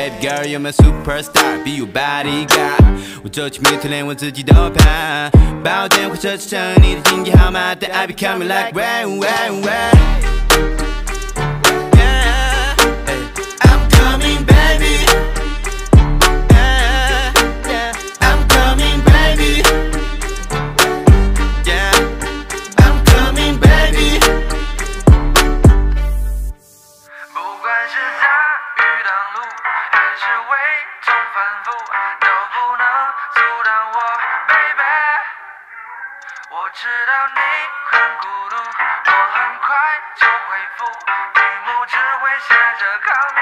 Baby girl, you're my superstar, be your bodyguard。我走起迷途连我自己都怕，把我电话设置成你的经济号码，Then I become like rain, rain, rain。 挡路，还是为重反复都不能阻挡我，baby。我知道你很孤独，我很快就恢复，屏幕只会写着“康明”。